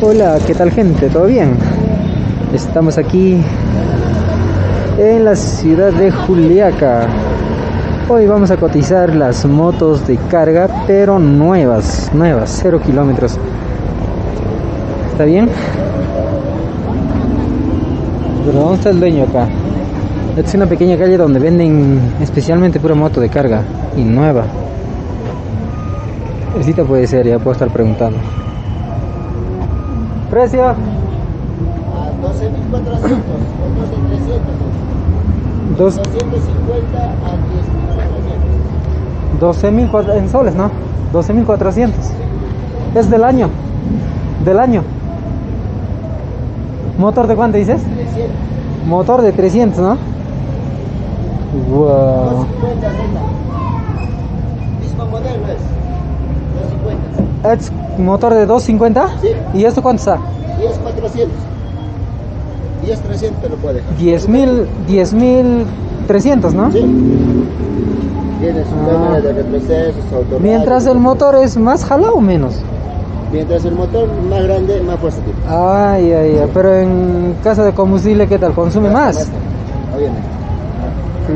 Hola, ¿qué tal gente? ¿Todo bien? Estamos aquí en la ciudad de Juliaca. Hoy vamos a cotizar las motos de carga, pero nuevas, nuevas, 0 kilómetros. ¿Está bien? Pero ¿dónde está el dueño acá? Esta es una pequeña calle donde venden especialmente pura moto de carga y nueva. Esta puede ser, ya puedo estar preguntando. Precio. A 12.400, otros de 300, Dos, 250 a 10.400. 12.000 en soles, ¿no? 12.400. Es del año. Del año. ¿Motor de cuánto dices? 300, Motor de 300, ¿no? Wow. 250 renta. Mismo modelo es. 250. ¿Es motor de 250? Sí. ¿Y esto cuánto está? 10 400. 10 300 te lo puede dejar. 10.000, 10.300, ¿no? Sí. Tiene su Ah. cámara de retroceso, su. Mientras el motor es más jalado o menos. Mientras el motor más grande, más fuerza tiene. Ay, ay, ay. Pero en casa de combustible, ¿qué tal? ¿Consume más? Obviamente.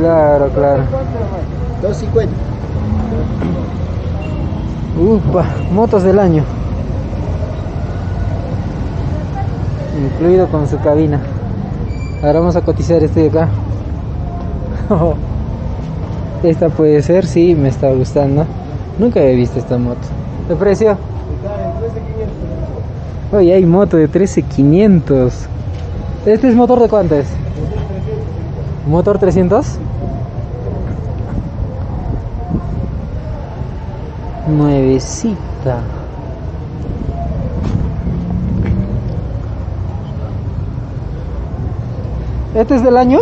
Claro, claro. 250. Upa, motos del año. Incluido con su cabina. Ahora vamos a cotizar este de acá. Esta puede ser, sí, me está gustando. Nunca había visto esta moto. ¿El precio? Oye, hay moto de 13500. ¿Este es motor de cuánto es? ¿Motor 300? Nuevecita. ¿Este es del año?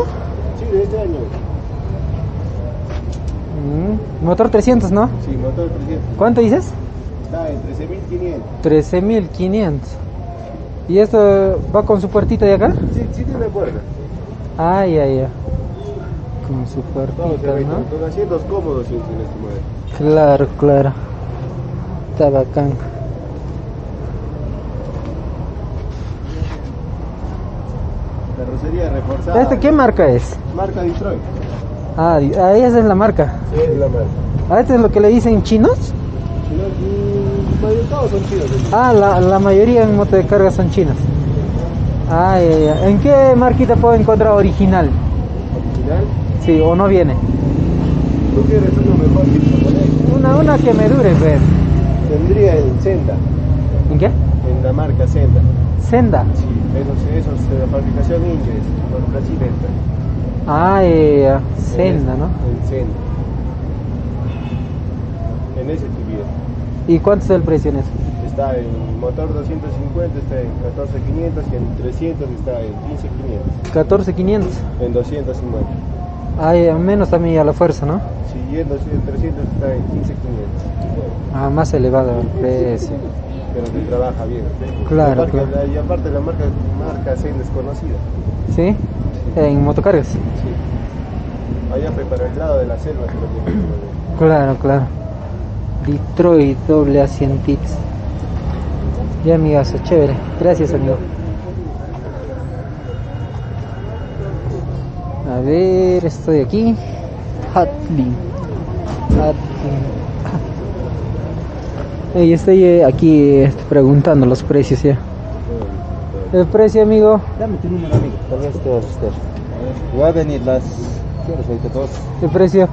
Sí, de este año. Mm, motor 300, ¿no? Sí, motor 300. ¿Cuánto dices? Está en 13.500. 13.500. ¿Y esto va con su puertita de acá? Sí, sí tiene puerta. Ay, ay, ay. Con su puertita, ¿no? con, asientos cómodos sí, en este modelo. Claro, claro. Está bacán. Carrocería reforzada. ¿Este qué marca es? Marca Detroit. Ah, di- ah, esa es la marca. Sí, es la marca. Ah, este es lo que le dicen chinos. Mm, todos son chinos. Ah, la, la mayoría en moto de carga son chinos. Ay, ay, ay. ¿En qué marquita puedo encontrar original? Original. Sí, o no viene. ¿Tú quieres uno mejor que? Una, una que me dure, pues. Tendría el Senda. ¿En qué? En la marca Senda. Senda. Sí, esos, esos de fabricación inglés. Por Brasil. Ah, eh, Senda, ¿no? En Senda. En ese tuviera. ¿Y cuánto es el precio en eso? Está en motor 250, está en 14500 y en 300 está en 15500. 14,500. En 250. Ay, a menos también a la fuerza, ¿no? Si en 200, 300 está en 15500. Ah, más elevado el precio. Pero que trabaja bien. Claro, Aparte, claro. la- Y aparte la marca, marca Zen desconocida. ¿Sí? En motocargas. Sí. Allá fue para el lado de la selva se lo tiene. Claro, claro. Detroit, doble asientitos. Ya, amigazo, chévere. Gracias, amigo. A ver, estoy aquí. Hatley. Hatley. Ey, estoy eh, aquí eh, preguntando los precios ya. El precio, amigo. Dame tu número, amigo. Tal vez te vas a. Va a venir las. ¿Qué horas ahorita todos? El precio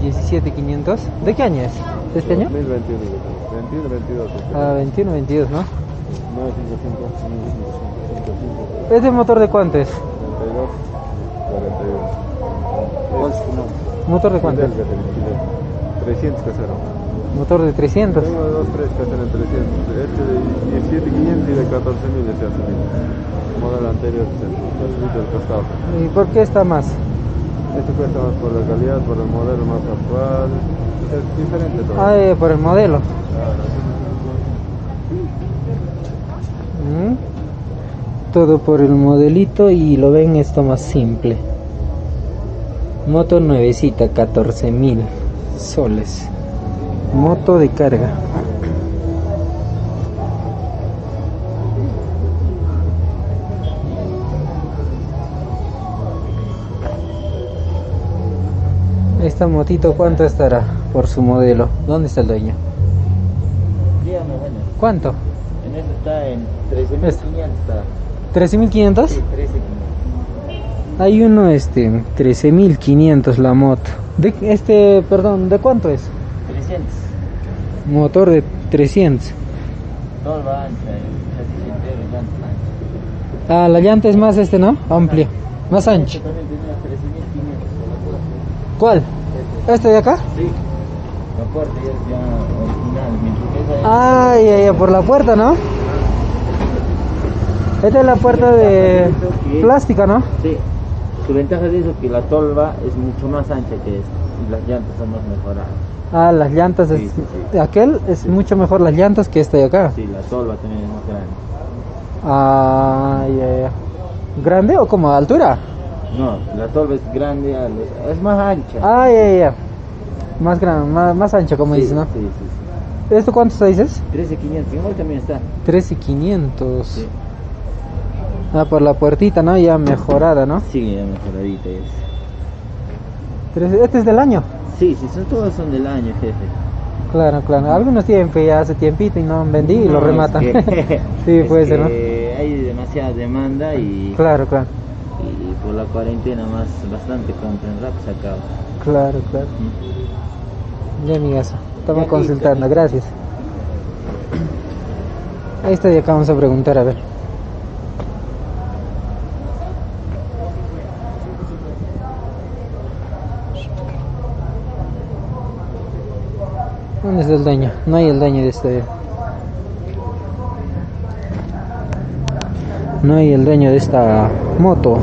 17.500. 17.500. ¿De qué año es? ¿De este año? 2021. 21, 22. Ah, 21, 22, ¿no? 955, 55, 55, ¿Este motor de cuánto es? 32, 41. ¿Cuál es tu nombre? ¿Motor de cuánto? 300 casero. Motor de 300. Tengo dos, tres caseros en 300. Este de 17.500 y de 14.000 se ha subido. Modelo anterior el costado. ¿Y por qué está más? Este cuesta más por la calidad, por el modelo más actual. Es diferente todo. Ah, eh, por el modelo. Claro. Mm todo por el modelito y lo ven esto más simple. Moto nuevecita 14 mil soles. Moto de carga. Esta motito cuánto estará por su modelo dónde está el dueño cuánto en eso está en 13.500 está. ¿13.500? Sí, 13.500. Hay uno, este, 13.500 la moto. De, este, perdón, ¿de cuánto es? 300. Motor de 300. Tolva ancha, el chasis entero, llanta ancha. Ah, la llanta es más, este, ¿no? Amplia. Más ancho. También tenía 13.500 por la puerta. ¿Cuál? Este. ¿Este de acá? Sí. La puerta ya es ya original, Ay, ay, ay, por la puerta, ¿no? Esta es la puerta de plástica, ¿no? Sí. Su ventaja de eso es que la tolva es mucho más ancha que esta y las llantas son más mejoradas. Ah, las llantas, es, Sí, sí, sí. aquel es mucho mejor las llantas que este de acá. Sí, la tolva también es más grande. Ah, ya, ya. ¿Grande o como altura? No, la tolva es grande, es más ancha. Ah, ya, ya, ya. Más grande, más, más ancho, como dices, ¿no? Sí, sí, sí. ¿Esto cuánto dices? 13.500, igual también está. 13,500. Ah, por la puertita, ¿no? Ya mejorada, ¿no? sí ya mejoradita es. Trece- Este es del año. Sí, sí, son, todos son del año, jefe. Claro, claro. Algunos tienen que ya hace tiempito y no han vendido y lo No, es rematan. que- sí, puede ser, ¿no? Hay demasiada demanda y, Claro, claro. y por la cuarentena más bastante compran, se acaba. Claro, claro. Ya, amigas. Estamos Ya, consultando, listo. gracias. Ahí está, de acá vamos a preguntar, a ver. ¿Dónde está el dueño? No hay el dueño de este. No hay el dueño de esta moto.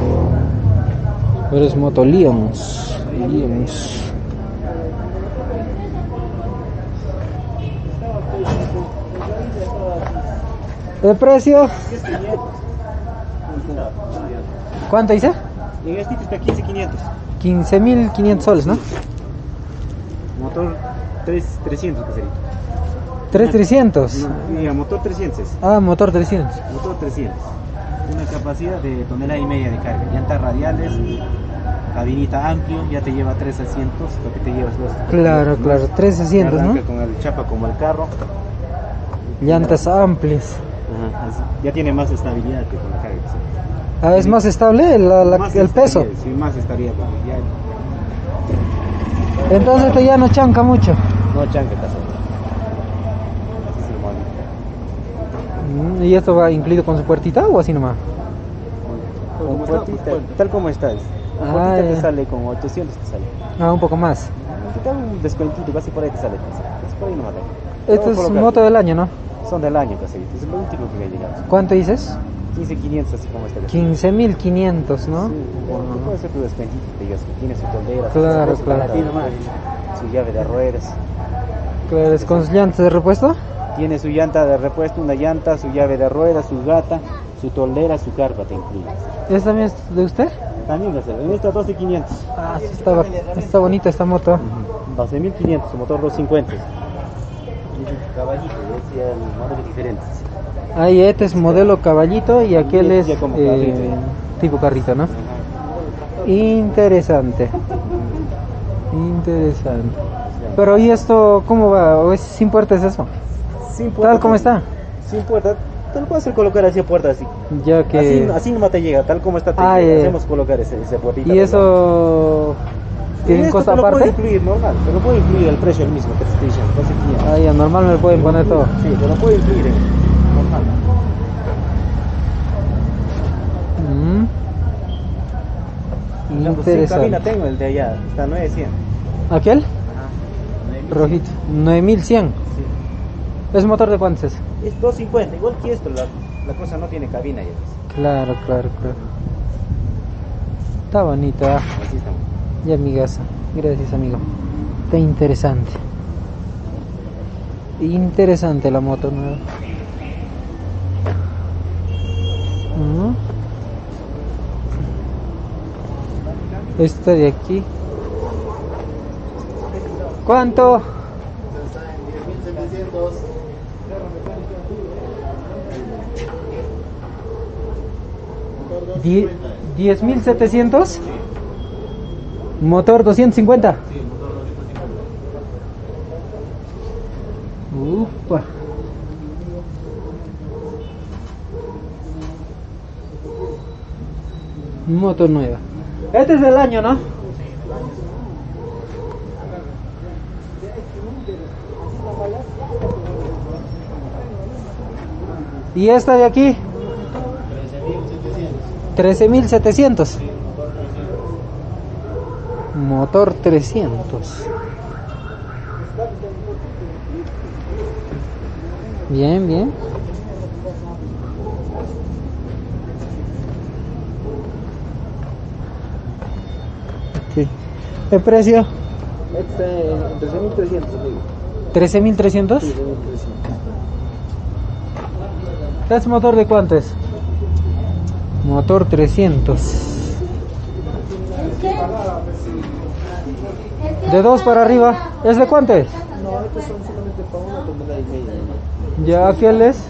Pero es moto Lions. Lions. ¿El precio? ¿Cuánto dice? En este está 15500. 15.500 soles, ¿no? Motor 3, 300 que sería. 3.300. Mira, motor 300 es. Ah, motor 300. Motor 300. Una capacidad de tonelada y media de carga. Llantas radiales, cabinita amplio, ya te lleva tres asientos, lo que te llevas dos. Claro, claro, tres asientos, ¿no? con el chapa como el carro. Llantas amplias. Ajá. Ya tiene más estabilidad que con la carga. sí. Ah, es más estable la- la- Más el peso. estabilidad, Sí, más ya Entonces esto ya no chanca mucho. No modelo. Mm, ¿Y esto va incluido con su puertita o así nomás? Con puertita, tal como está. es. La Ah, puertita ya. te sale con 800 te sale. Ah, un poco más. Te da un descuentito, casi por ahí te sale. Casi por ahí nomás. Esto es moto del año, ¿no? Son del año casi, es lo último que me ha llegado. ¿Cuánto dices? 15.500 así como este. 15.500, ¿no? Sí, bueno, puede ser tu descuentito, te digas que tiene su toldera, Claro, su, claro. su llave de ruedas, Claro, con sus llantas de repuesto. tiene su llanta de repuesto, una llanta, su llave de ruedas, su gata, su toldera, su carpa te incluye. ¿Esta también es de usted? También la en esta 12.500. Ah, está, está bonita esta moto. 12.500, su motor 250. Caballito, decía modelos diferentes. Ahí este es modelo caballito y aquel Y es como eh, carrito, tipo carrito, ¿no? Interesante. Interesante. Pero ¿y esto cómo va? ¿O es sin puertas eso? Sin puerta, Tal como está. Sin puerta, te lo puedes hacer colocar así a puerta así. Ya que... Así, así nomás te llega, tal como está te Ah, ya. Hacemos colocar ese, ese puertita. ¿Y eso Y tiene esto costo te lo puede aparte? incluir normal, te lo puede incluir el precio el mismo que te estoy diciendo, 12.500. Ah, ya, normal me lo pueden poner todo. Sí, te lo puede incluir en normal. Mm. Sin Interesante. cabina tengo el de allá, está 9100. ¿Aquel? Rojito. 9100. Sí. ¿Es motor de cuántos es? Es 250, igual que esto, la, la cosa no tiene cabina ya. Claro, claro, claro. Está bonita. Así estamos. Ya, amigas. Gracias, amigo. Está interesante. Interesante la moto nueva. Esta de aquí. Cuánto? Diez mil setecientos. Diez mil setecientos? Motor doscientos cincuenta. ¡Uy, pucha! Moto nueva. Este es el año, ¿no? ¿Y esta de aquí? 13.700. Motor 300. Bien, bien. Sí. ¿El precio? Este, 13.300, digo. 13.300. 13.300. ¿Este motor de cuánto es? Motor 300. De dos para arriba. ¿Es de cuánto es? No, estos son solamente para una tonelada y media. Ya aquel es. Es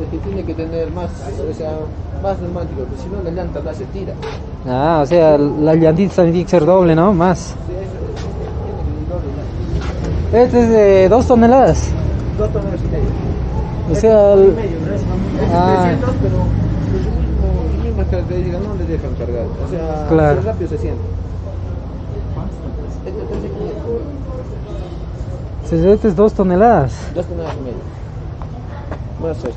el que tiene que tener más, o sea, más neumático, porque si no la llanta la se tira. Ah, o sea, la llantita tiene que ser doble, ¿no? Más. Es. Este es de dos toneladas. Dos toneladas y media. O sea, el- medio, Ah. 300, pero los mismos, las mismas características no le dejan cargar. O sea, Claro. rápido se siente. Este 13.500. se- este es dos toneladas. Dos toneladas y media. Más estos.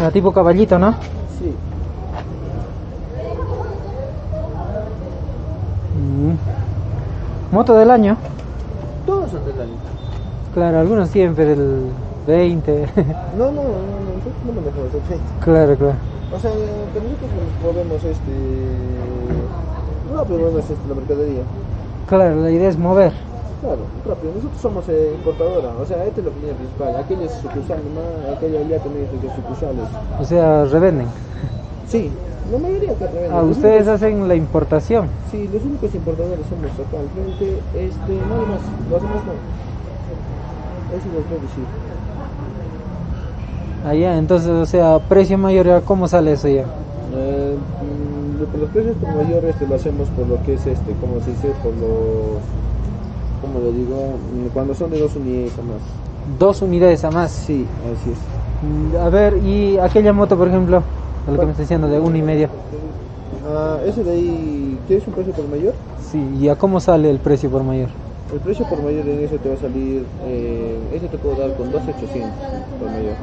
Ah, tipo caballito, ¿no? Sí. Mm. Moto del año. Todos son del año. Claro, algunos siempre del 20. No, no, no, no, nosotros no manejamos el 30. claro, claro. O sea, que nosotros podemos este. Rápido movemos este, la mercadería. Claro, la idea es mover. Claro, rápido. Nosotros somos eh, importadora. O sea, esta es la línea principal. Aquella es sucursal nomás, aquella ya también es sucursales. O sea, revenden. Sí, la mayoría que revenden. Ah, Los ustedes únicos- hacen la importación. Sí, los únicos importadores somos acá al frente. Este, nada más. Los demás no. Eso les puedo decir. Allá, entonces, o sea, precio mayor, ¿ya ¿cómo sale eso ya? Eh, mm, lo los precios por mayor este lo hacemos por lo que es este, como se dice, por los, ¿cómo lo digo? Mm, Cuando son de dos unidades o más. Dos unidades a más. Sí, así es. Mm, A ver, y aquella moto, por ejemplo, de lo que me está diciendo, de uno y medio. Ah, ese de ahí, ¿quieres un precio por mayor? Sí, ¿y a cómo sale el precio por mayor? El precio por mayor en ese te va a salir, eh, ese te puedo dar con 12.800 por mayor.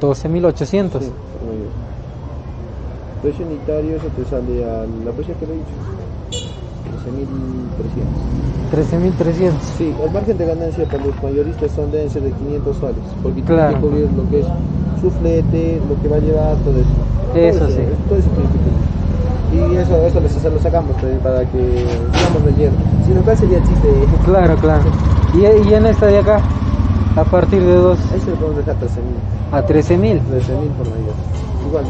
12.800. Sí, por mayor. Precio unitario, eso te sale a la precio que le he dicho. 13.300. 13.300. Sí, el margen de ganancia para los mayoristas son de 500 soles, porque Claro. tiene que cubrir lo que es su flete, lo que va a llevar, todo eso. Eso todo sí. Todo eso tiene que cubrir. Y eso, eso les- se lo sacamos pues, para que sigamos vendiendo. Si no, ¿cuál sería el chiste? Claro, claro. ¿Y, y en esta de acá? A partir de dos Ese lo podemos dejar 13.000. a 13.000. 13.000 por mayor. Igual, mm,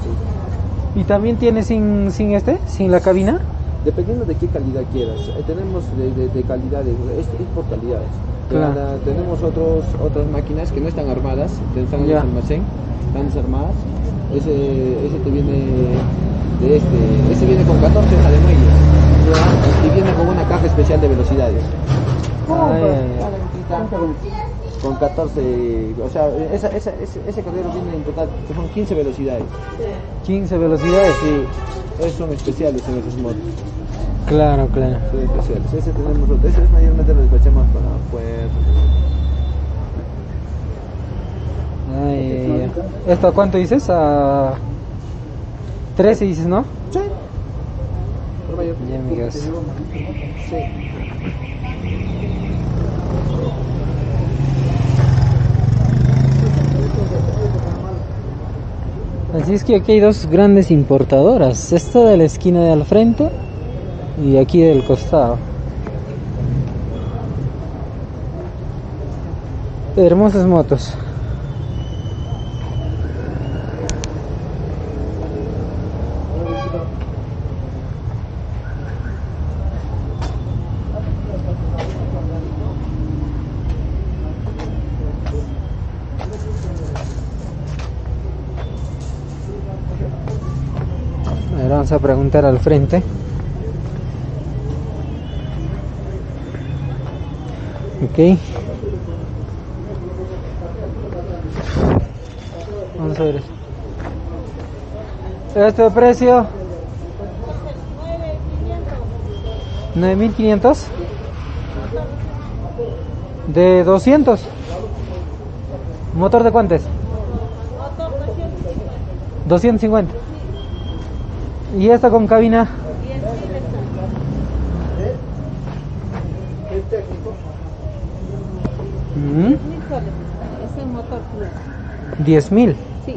así. ¿Y también tiene sin, sin este? ¿Sin la cabina? Dependiendo de qué calidad quieras. Eh, tenemos de, de, de calidades, es, es por calidades. Claro. Tenemos otros, otras máquinas que no están armadas, que están en el almacén, están desarmadas. Ese, ese te viene de este, ese viene con 14 hojas de muelles ¿ya? y viene con una caja especial de velocidades. Ay, ay. Con 14, o sea, esa, esa, ese, ese carrero viene en total, son 15 velocidades. 15 velocidades. Sí, esos son especiales en esos motos. Claro, claro. Son especiales. Ese tenemos otro. Ese es mayormente lo despachamos para ay, ay. ¿Esto a cuánto dices? A 13 dices, ¿no? Sí. Por mayor. Ya, amigos. Sí. Así es que aquí hay dos grandes importadoras. Esta de la esquina de al frente y aquí del costado. Hermosas motos. Vamos a preguntar al frente. Ok. Vamos a ver. ¿Este precio? 9500 de 200 motor de cuántos 250 y esta con cabina Mm, Es el motor plus. 10 mil Sí,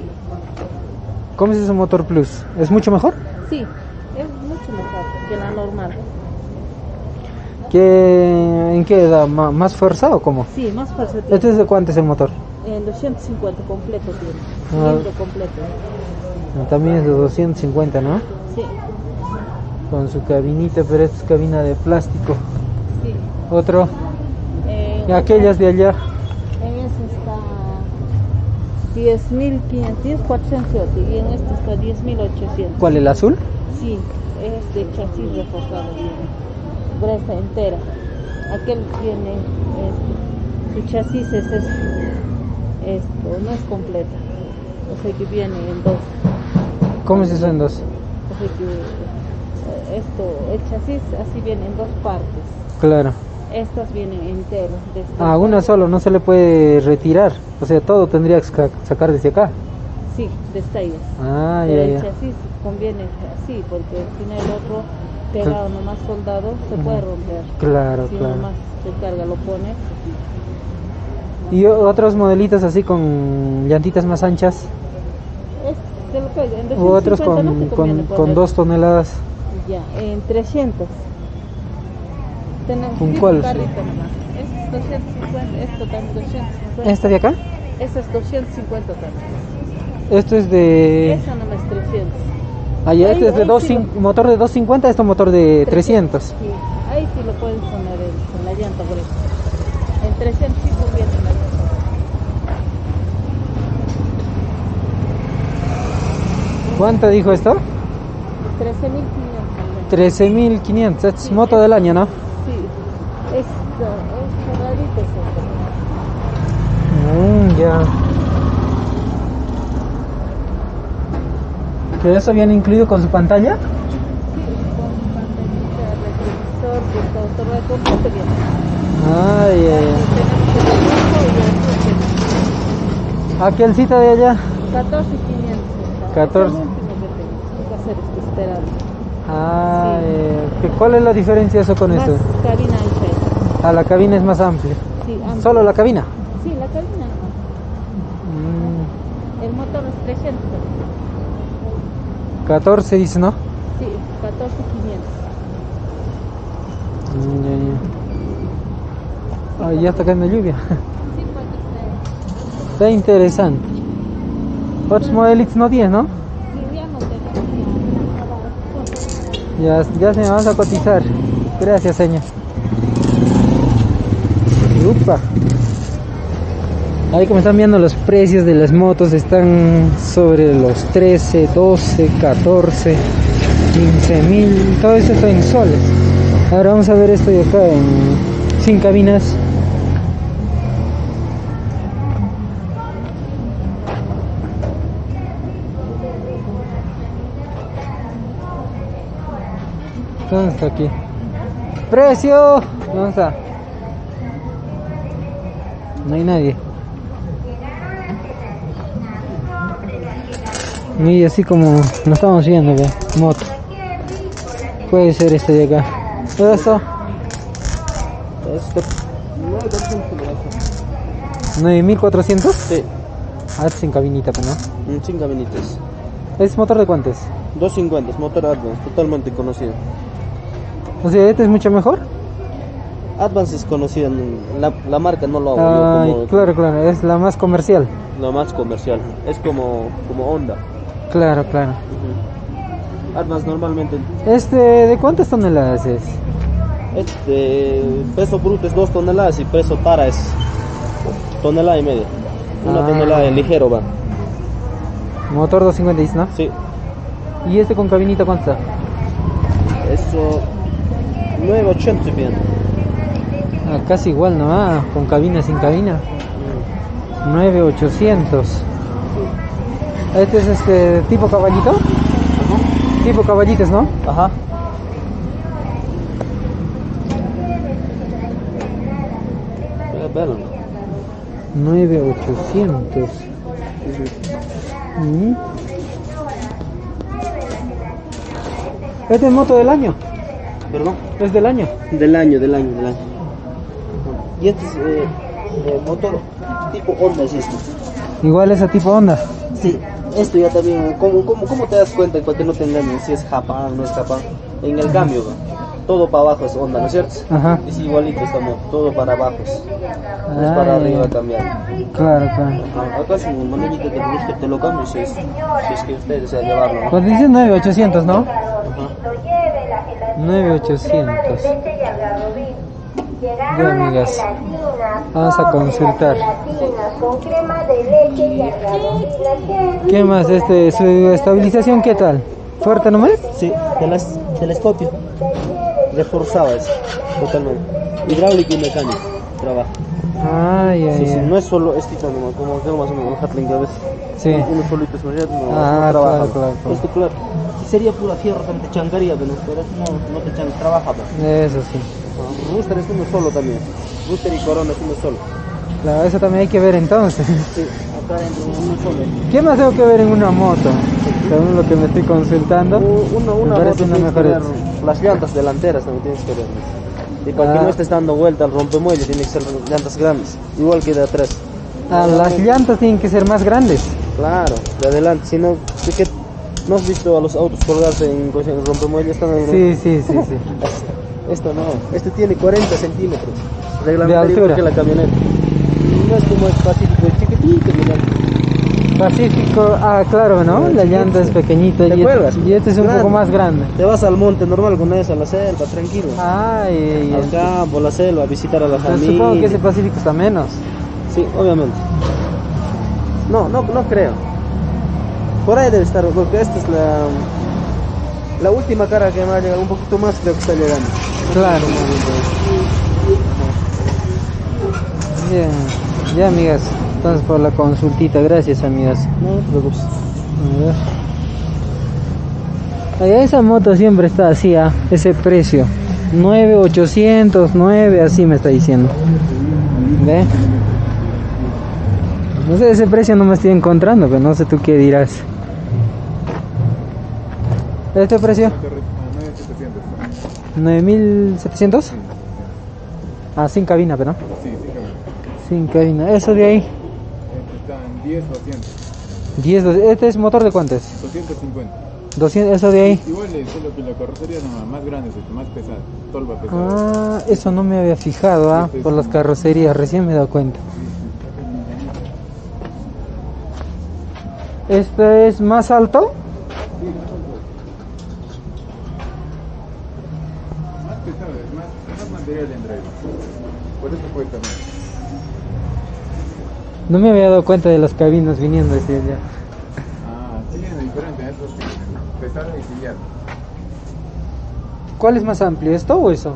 ¿cómo es ese motor plus? ¿es mucho mejor? sí, es mucho mejor que la normal. ¿Qué, ¿En qué da? ¿Ma- ¿Más fuerza o cómo? Sí, más fuerza tiene. ¿Este es de cuánto es el motor? En 250 completo tiene. Ah. Completo. También es de 250, ¿no? Sí, Con su cabinita, pero esta es cabina de plástico. sí. Otro, Eh, y aquellas de allá. En ese está 10.500, 10.408 y en este está 10.800. ¿Cuál, el azul? Sí, es de chasis reforzado, gruesa entera. Aquel tiene, este, su chasis es esto, esto, no es completa. O sea que viene en dos. ¿Cómo es eso en dos? Sea que eh, esto, el chasis así viene en dos partes. Claro. Estas vienen enteras. de esta Ah, una solo, no se le puede retirar. O sea, todo tendría que saca- sacar desde acá. Sí, de estallas. Ah, Pero ya, el ya. chasis conviene así, porque si no el otro pegado nomás soldado se puede romper. Claro, si claro. nomás se carga, lo pone. Y o- otros modelitos así con llantitas más anchas. Es, te lo pega. En U otros 250 con, no con, con dos toneladas. Ya, en 300. Tenemos ¿Con cuál? un carrito nomás. Este es 250, esto también 250. ¿Esta de acá? Ese es 250 también. Esto es de... Esa nomás es 300. Ah, ya, este es de dos sí lo- motor de 250, esto motor de 300. Sí, ahí sí lo puedes poner en, en la llanta gruesa. En 300 sí conviene la llanta. ¿Cuánto dijo esto? 13.500. 13.500. Esta es Sí, moto es- del año, ¿no? Sí, es, es ese. Mm, ya. ¿Que eso viene incluido con su pantalla? Sí, con pantallita, retrovisor, todo, todo viene. Ay, ay, Y tenemos el rojo y el azul. ay. Aquelcita de allá. 14.500. 14. Es el último que tengo. Va a ser este esperado. Ay, Sí. ¿qué- ¿Cuál es la diferencia eso con Más esto? cabina ancha. Ah, la cabina es más amplia. Sí, amplia. ¿Solo la cabina? Sí, la cabina nomás. Mm, El motor es 300. 14 dice, ¿no? Sí, 14.500. Mm, ya, ya. Ay, ya está cayendo lluvia. Sí, porque está. Está interesante. Otros modelitos no tienes, ¿no? Ya, ya se me vas a cotizar. Gracias, señor. Upa. Ahí como están viendo los precios de las motos están sobre los 13, 12, 14, 15 mil, todo eso está en soles. Ahora vamos a ver esto de acá en sin cabinas. ¿Dónde está aquí? ¡Precio! ¿Dónde está? No hay nadie. Y así como lo estamos viendo, ve, moto. Puede ser este de acá. Eso, Esto, no, 200 me deja. 9400. Sí, Ah, es sin cabinita, pues, ¿no? mm, sin gabinites. ¿Es motor de cuántos? 250, motor Advance, totalmente conocido. O sea, este es mucho mejor. Advance es conocida, la, la marca no lo hago yo como claro, claro, es la más comercial. la más comercial. Es como, como Honda. Claro, claro. Advance normalmente, Este, ¿de cuántas toneladas es? este peso bruto es 2 toneladas y peso tara es tonelada y media. Una Ah. tonelada de ligero va. Motor 250, ¿no? Sí, ¿Y este con cabinita cuánto está? eso 980 bien. Ah, casi igual, ¿no? Ah, con cabina, sin cabina. 9800. Este es este tipo caballito. Tipo caballitos, ¿no? Ajá. Velo. 9800. Mm. ¿Este es moto del año? Perdón. ¿Es del año? Del año, del año, del año. Y este es eh, motor tipo Honda, es esto. Igual ese tipo Honda. Sí, esto ya también, ¿cómo, cómo, cómo te das cuenta que no te engañen si es Japán no es Japán? En el cambio, todo para abajo es Honda, ¿no es cierto? Ajá. Es igualito esta moto, todo para abajo es. No es para arriba cambiar. Claro, claro. Ajá, Acá si un manejito te busca, te lo cambio si es, si es que ustedes desean llevarlo, ¿no? Pues dice 9800, ¿no? Ajá. 9800. Ya, amigas. Vamos a consultar. ¿Qué más? Este, su estabilización, ¿qué tal? ¿Fuerte nomás? Sí, telas- telescopio. Reforzado es, totalmente. Hidráulico y mecánico, trabaja. Ay, ay, Sí, sí, no es solo este nomás, como que más o menos un Hatling a veces. Sí. Uno solito es más no, Ah, no trabaja. claro, claro, claro. Esto, claro. Si sería pura fierro, también te chancaría, pero, no, no te chan, trabaja. Pero. Eso sí. Rooster es uno solo también. Rooster y Corona es uno solo. Claro, eso también hay que ver entonces. Sí, acá dentro uno solo. ¿Qué más tengo que ver en una moto? Según lo que me estoy consultando. U- Uno, me una parece moto una mejor. las llantas delanteras también tienes que ver. Y para que Ah. no estés dando vuelta al rompemuelle, tiene que ser llantas grandes, igual que de atrás. Ah, las llantas tienen que ser más grandes. Claro, de adelante, si no, si que no has visto a los autos colgarse en, en el rompemuelle, están en Sí, sí, sí, sí. Esto no, este tiene 40 centímetros reglamentario que la camioneta. No es como el Pacífico, es chiquitito, mira. Pacífico, ah, claro, ¿no? La llanta es pequeñita ¿Te y, acuerdas? y este es un Grande. poco más grande. Te vas al monte normal con eso, a la selva, tranquilo. Ay, Al campo, a la selva, a visitar a la familia. supongo que ese Pacífico está menos. Sí, obviamente. No, no, no creo. Por ahí debe estar, porque esta es la, la última cara que me va a llegar, un poquito más creo que está llegando. Claro. Bien, ya amigas, entonces por la consultita, gracias amigas. No te preocupes. A ver. Allá esa moto siempre está así, a ese precio. 9800, 9, así me está diciendo. ¿Ve? No sé, ese precio no me estoy encontrando, pero no sé tú qué dirás. ¿Este precio? 9700. Ah, sin cabina, pero. Sí, sí, cabrón. Sin cabina. Eso de ahí. Este están 10, 200. 10, 12. ¿Este es motor de cuánto es? 250. 200, eso de ahí. Igual es solo que la carrocería es más, más grande, más pesada. Tolva pesada. Ah, eso no me había fijado, ah, por las carrocerías, recién me he dado cuenta. ¿Este es más alto? Más pesada, es más, más material en drive. Por eso cuesta más. No me había dado cuenta de las cabinas viniendo desde allá. Ah, sí, es diferente. Eso sí, pesada y sillar. ¿Cuál es más amplio, esto o eso?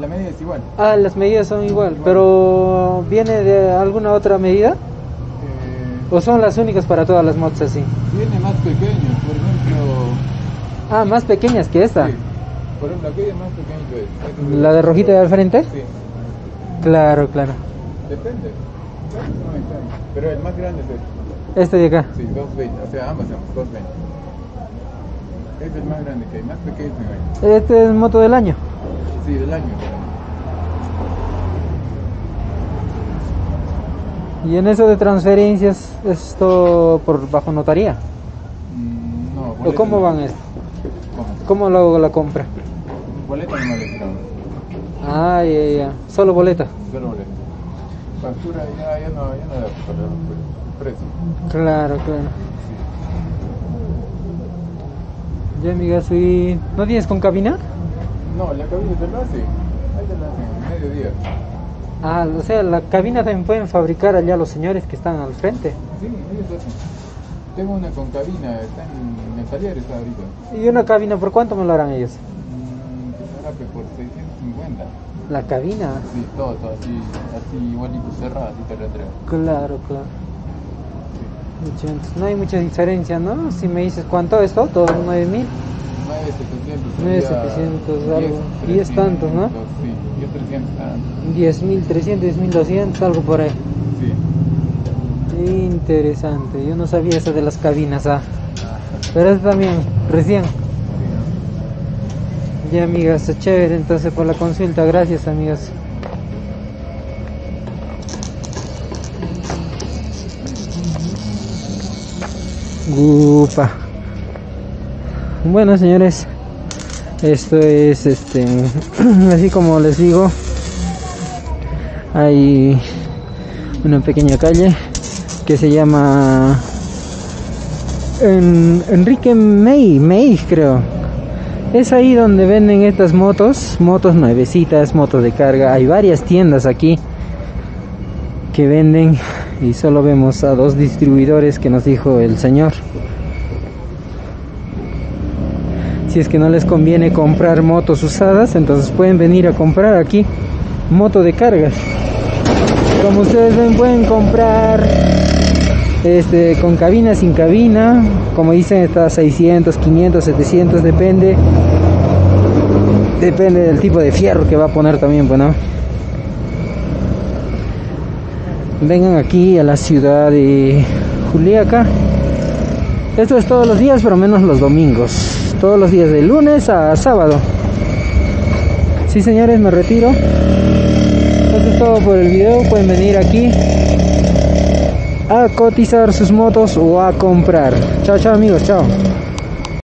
La medida es igual. Ah, las medidas son igual, pero ¿viene de alguna otra medida? Eh, ¿O son las únicas para todas las motos así? tiene más pequeños, por ejemplo. Ah, más pequeñas que esta. Sí. Por ejemplo, aquella es más pequeñito es. Esta es ¿La de rojita de al frente? Sí, Claro, claro. depende. Pero el más grande es este. Este de acá. Sí, 220, o sea, ambas son 220. Este es el más grande que hay, más pequeño no hay. Este es moto del año. Sí, del año. Y en eso de transferencias, ¿esto por bajo notaría? Mm, no, ¿O boleta cómo no. van esto? ¿Cómo? ¿Cómo lo hago la compra? Boleta no le. Ah, ya, ya. Solo boleta. Solo boleta. Factura ya, ya no, ya no el precio. Claro, claro. Ya, amigas, ¿y no tienes con cabina? No, la cabina te lo hace. Ahí te la hacen, mediodía. Ah, o sea, la cabina también pueden fabricar allá los señores que están al frente. Sí, ellos hacen. Tengo una con cabina, está en, en el taller, está ahorita. ¿Y una cabina por cuánto me lo harán ellos? Escape por 650. La cabina. Sí, todo, todo así, así igualito cerrado, así te retreo. Claro, claro. Entonces, No hay mucha diferencia, ¿no? Si me dices cuánto es todo, 9000. 9700. 9700 algo. 10 tantos, ¿no? Sí, 10 300. 10.300, 10.200, algo por ahí. Sí. Interesante, yo no sabía eso de las cabinas, ah. Pero eso también, recién. Ya, amigas, está chévere entonces por la consulta. Gracias, amigas. Upa. Bueno, señores, esto es este, así como les digo, hay una pequeña calle que se llama en- Enrique May, May creo. Es ahí donde venden estas motos, motos nuevecitas, motos de carga. Hay varias tiendas aquí que venden y solo vemos a dos distribuidores que nos dijo el señor. Si es que no les conviene comprar motos usadas, entonces pueden venir a comprar aquí moto de cargas. Como ustedes ven, pueden comprar este con cabina sin cabina, como dicen está a 600, 500, 700 depende depende del tipo de fierro que va a poner también, bueno. Vengan aquí a la ciudad de Juliaca. Esto es todos los días, pero menos los domingos. Todos los días de lunes a sábado. Sí, señores, me retiro. Esto es todo por el video. Pueden venir aquí a cotizar sus motos o a comprar. Chao, chao, amigos. Chao.